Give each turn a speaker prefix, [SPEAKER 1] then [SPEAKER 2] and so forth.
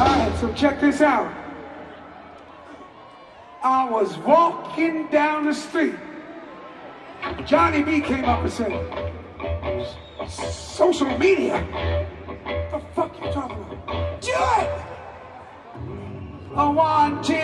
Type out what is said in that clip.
[SPEAKER 1] Alright, so check this out. I was walking down the street. Johnny B came up and said, social media? What the fuck you talking about? Do it! I want to